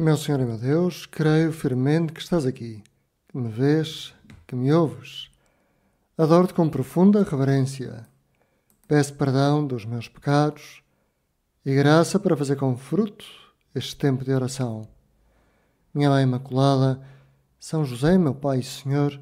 Meu Senhor e meu Deus, creio firmemente que estás aqui, que me vês, que me ouves. Adoro-te com profunda reverência. Peço perdão dos meus pecados e graça para fazer com fruto este tempo de oração. Minha Mãe Imaculada, São José, meu Pai e Senhor,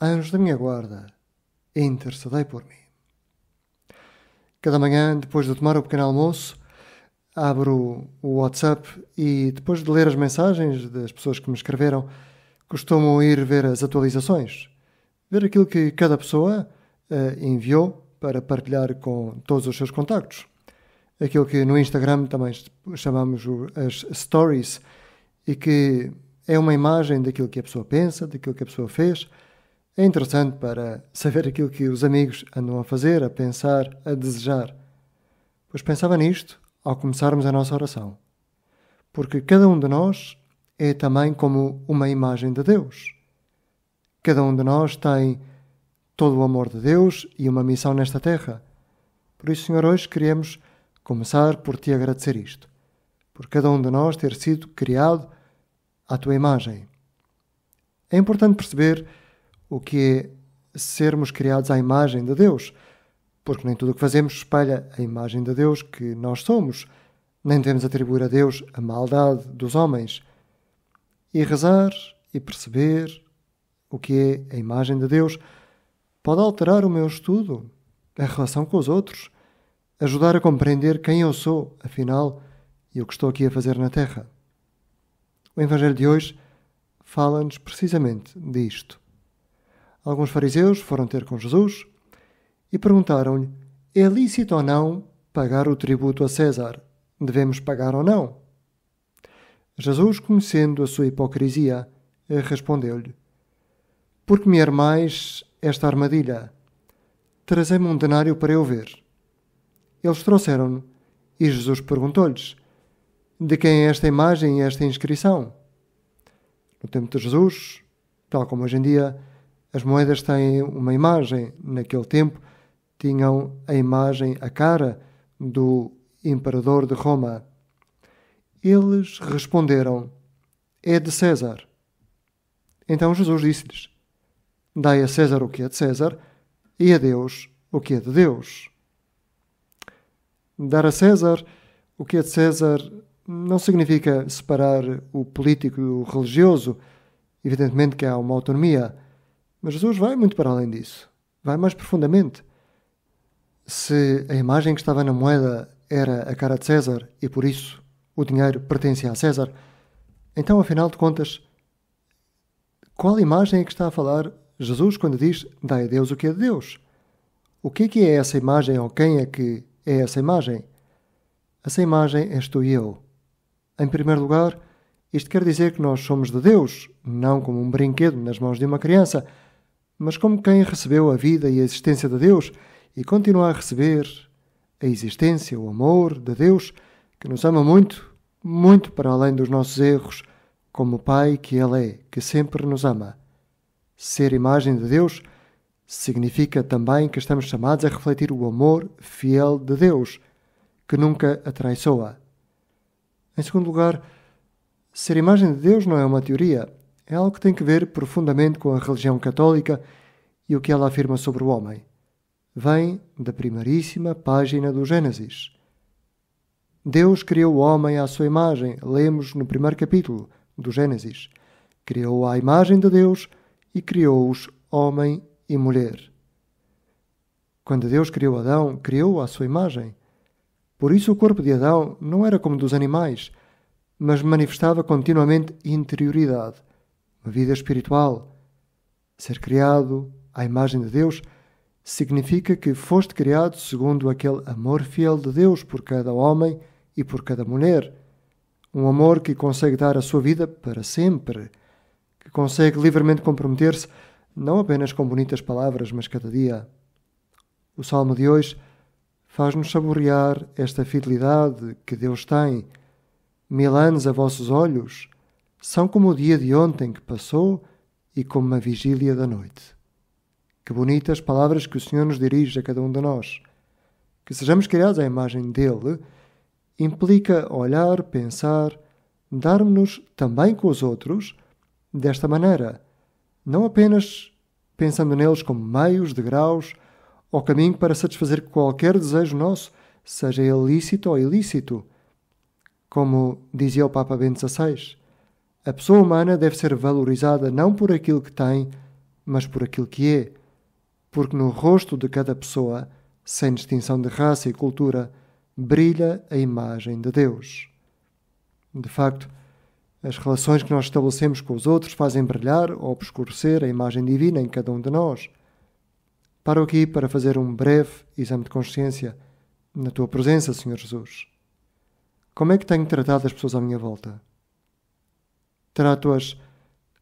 anjos da minha guarda, intercedei por mim. Cada manhã, depois de tomar o pequeno almoço, abro o WhatsApp e depois de ler as mensagens das pessoas que me escreveram, costumo ir ver as atualizações, ver aquilo que cada pessoa uh, enviou para partilhar com todos os seus contactos. Aquilo que no Instagram também chamamos as stories e que é uma imagem daquilo que a pessoa pensa, daquilo que a pessoa fez. É interessante para saber aquilo que os amigos andam a fazer, a pensar, a desejar. Pois pensava nisto ao começarmos a nossa oração. Porque cada um de nós é também como uma imagem de Deus. Cada um de nós tem todo o amor de Deus e uma missão nesta terra. Por isso, Senhor, hoje queremos começar por te agradecer isto, por cada um de nós ter sido criado à tua imagem. É importante perceber o que é sermos criados à imagem de Deus porque nem tudo o que fazemos espelha a imagem de Deus que nós somos. Nem devemos atribuir a Deus a maldade dos homens. E rezar e perceber o que é a imagem de Deus pode alterar o meu estudo, a relação com os outros, ajudar a compreender quem eu sou, afinal, e o que estou aqui a fazer na Terra. O Evangelho de hoje fala-nos precisamente disto. Alguns fariseus foram ter com Jesus e perguntaram-lhe: É lícito ou não pagar o tributo a César? Devemos pagar ou não? Jesus, conhecendo a sua hipocrisia, respondeu-lhe: Por que me armais esta armadilha? Trazei-me um denário para eu ver. Eles trouxeram-no, e Jesus perguntou-lhes: De quem é esta imagem e esta inscrição? No tempo de Jesus, tal como hoje em dia, as moedas têm uma imagem. Naquele tempo, tinham a imagem, a cara do imperador de Roma. Eles responderam: É de César. Então Jesus disse-lhes: Dai a César o que é de César e a Deus o que é de Deus. Dar a César o que é de César não significa separar o político do religioso. Evidentemente que há uma autonomia, mas Jesus vai muito para além disso. Vai mais profundamente se a imagem que estava na moeda era a cara de César e por isso o dinheiro pertencia a César, então, afinal de contas, qual imagem é que está a falar Jesus quando diz dai a Deus o que é de Deus? O que é que é essa imagem ou quem é que é essa imagem? Essa imagem és tu e eu. Em primeiro lugar, isto quer dizer que nós somos de Deus, não como um brinquedo nas mãos de uma criança, mas como quem recebeu a vida e a existência de Deus e continua a receber a existência, o amor de Deus, que nos ama muito, muito para além dos nossos erros, como o Pai que Ele é, que sempre nos ama. Ser imagem de Deus significa também que estamos chamados a refletir o amor fiel de Deus, que nunca atraiçoa. Em segundo lugar, ser imagem de Deus não é uma teoria, é algo que tem que ver profundamente com a religião católica e o que ela afirma sobre o homem vem da primeiríssima página do Gênesis. Deus criou o homem à sua imagem, lemos no primeiro capítulo do Gênesis. Criou a imagem de Deus e criou-os homem e mulher. Quando Deus criou Adão, criou-o à sua imagem. Por isso o corpo de Adão não era como dos animais, mas manifestava continuamente interioridade, uma vida espiritual. Ser criado à imagem de Deus significa que foste criado segundo aquele amor fiel de Deus por cada homem e por cada mulher. Um amor que consegue dar a sua vida para sempre, que consegue livremente comprometer-se não apenas com bonitas palavras, mas cada dia. O salmo de hoje faz-nos saborear esta fidelidade que Deus tem. Mil anos a vossos olhos são como o dia de ontem que passou e como uma vigília da noite. Que bonitas palavras que o Senhor nos dirige a cada um de nós. Que sejamos criados à imagem dele implica olhar, pensar, dar-nos também com os outros desta maneira, não apenas pensando neles como meios, degraus ou caminho para satisfazer qualquer desejo nosso, seja ele lícito ou ilícito. Como dizia o Papa Bento XVI, a pessoa humana deve ser valorizada não por aquilo que tem, mas por aquilo que é, porque no rosto de cada pessoa, sem distinção de raça e cultura, brilha a imagem de Deus. De facto, as relações que nós estabelecemos com os outros fazem brilhar ou obscurecer a imagem divina em cada um de nós. Paro aqui para fazer um breve exame de consciência na tua presença, Senhor Jesus. Como é que tenho tratado as pessoas à minha volta? Trato-as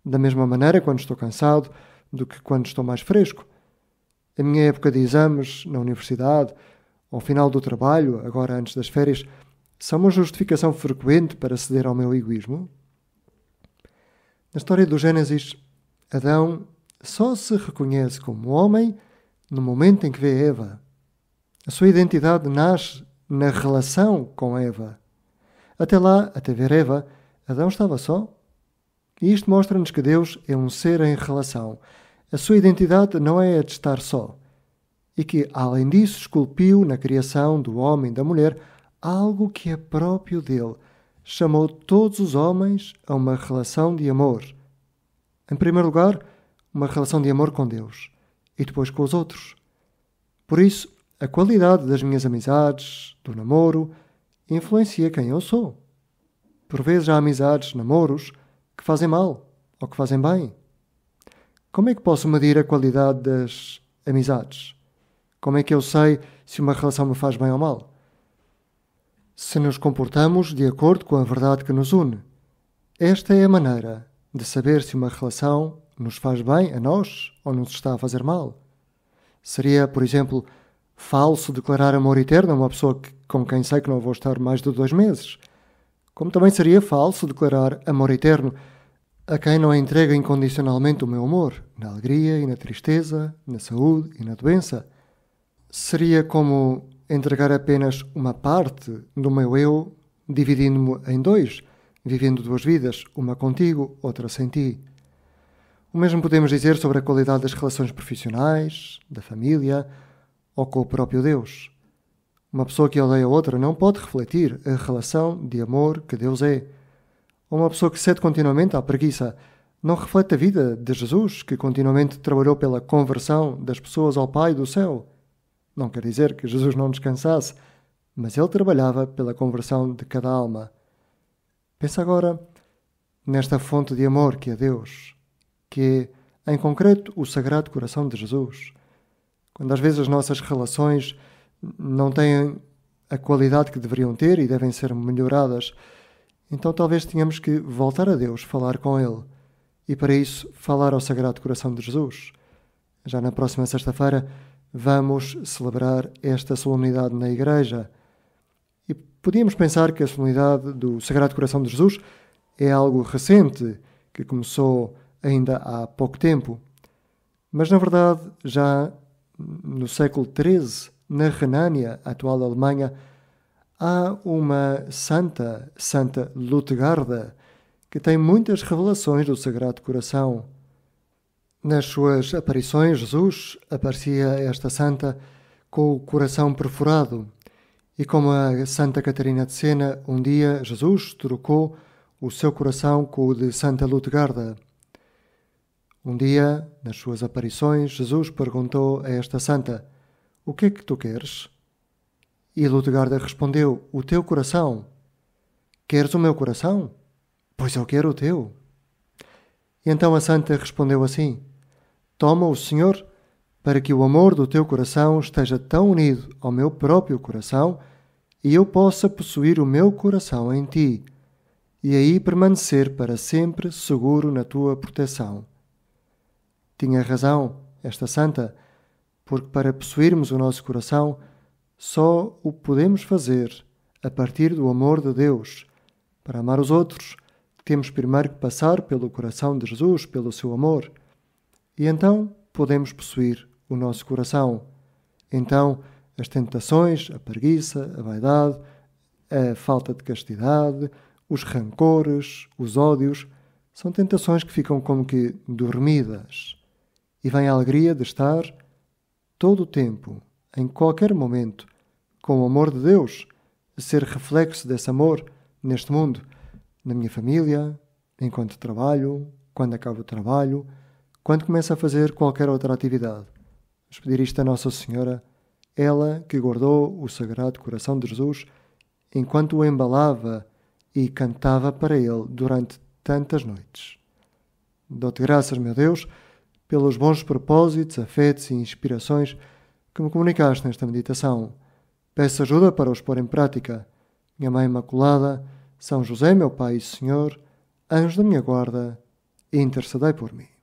da mesma maneira quando estou cansado do que quando estou mais fresco? A minha época de exames na universidade, ao final do trabalho, agora antes das férias, são uma justificação frequente para ceder ao meu egoísmo? Na história do Gênesis, Adão só se reconhece como homem no momento em que vê Eva. A sua identidade nasce na relação com Eva. Até lá, até ver Eva, Adão estava só. E isto mostra-nos que Deus é um ser em relação. A sua identidade não é a de estar só. E que, além disso, esculpiu na criação do homem e da mulher algo que é próprio dele. Chamou todos os homens a uma relação de amor. Em primeiro lugar, uma relação de amor com Deus e depois com os outros. Por isso, a qualidade das minhas amizades, do namoro, influencia quem eu sou. Por vezes há amizades, namoros, que fazem mal ou que fazem bem. Como é que posso medir a qualidade das amizades? Como é que eu sei se uma relação me faz bem ou mal? Se nos comportamos de acordo com a verdade que nos une. Esta é a maneira de saber se uma relação nos faz bem a nós ou nos está a fazer mal. Seria, por exemplo, falso declarar amor eterno a uma pessoa que, com quem sei que não vou estar mais de dois meses. Como também seria falso declarar amor eterno a quem não entrega incondicionalmente o meu amor, na alegria e na tristeza, na saúde e na doença. Seria como entregar apenas uma parte do meu eu, dividindo-me em dois, vivendo duas vidas, uma contigo, outra sem ti. O mesmo podemos dizer sobre a qualidade das relações profissionais, da família ou com o próprio Deus. Uma pessoa que odeia outra não pode refletir a relação de amor que Deus é. Uma pessoa que cede continuamente à preguiça não reflete a vida de Jesus, que continuamente trabalhou pela conversão das pessoas ao Pai do céu. Não quer dizer que Jesus não descansasse, mas ele trabalhava pela conversão de cada alma. Pensa agora nesta fonte de amor que é Deus que é, em concreto, o Sagrado Coração de Jesus. Quando às vezes as nossas relações não têm a qualidade que deveriam ter e devem ser melhoradas, então talvez tenhamos que voltar a Deus, falar com Ele. E para isso, falar ao Sagrado Coração de Jesus. Já na próxima sexta-feira vamos celebrar esta solenidade na Igreja. E podíamos pensar que a solenidade do Sagrado Coração de Jesus é algo recente, que começou ainda há pouco tempo. Mas, na verdade, já no século XIII, na Renânia, atual Alemanha, há uma santa, Santa Lutgarda, que tem muitas revelações do Sagrado Coração. Nas suas aparições, Jesus aparecia esta santa com o coração perfurado. E como a Santa Catarina de Sena, um dia Jesus trocou o seu coração com o de Santa Lutgarda. Um dia, nas suas aparições, Jesus perguntou a esta santa: O que é que tu queres? E Lutegarda respondeu: O teu coração. Queres o meu coração? Pois eu quero o teu. Então a santa respondeu assim: Toma o Senhor, para que o amor do teu coração esteja tão unido ao meu próprio coração e eu possa possuir o meu coração em ti, e aí permanecer para sempre seguro na tua proteção. Tinha razão esta santa, porque para possuirmos o nosso coração só o podemos fazer a partir do amor de Deus. Para amar os outros, temos primeiro que passar pelo coração de Jesus, pelo seu amor. E então podemos possuir o nosso coração. Então, as tentações, a preguiça, a vaidade, a falta de castidade, os rancores, os ódios, são tentações que ficam como que dormidas. E vem a alegria de estar todo o tempo, em qualquer momento, com o amor de Deus, ser reflexo desse amor neste mundo, na minha família, enquanto trabalho, quando acabo o trabalho, quando começo a fazer qualquer outra atividade. Vamos pedir isto a Nossa Senhora, ela que guardou o Sagrado Coração de Jesus enquanto o embalava e cantava para ele durante tantas noites. Dou-te graças, meu Deus, pelos bons propósitos, afetos e inspirações que me comunicaste nesta meditação. Peço ajuda para os pôr em prática. Minha Mãe Imaculada, São José, meu Pai e Senhor, anjo da minha guarda, intercedei por mim.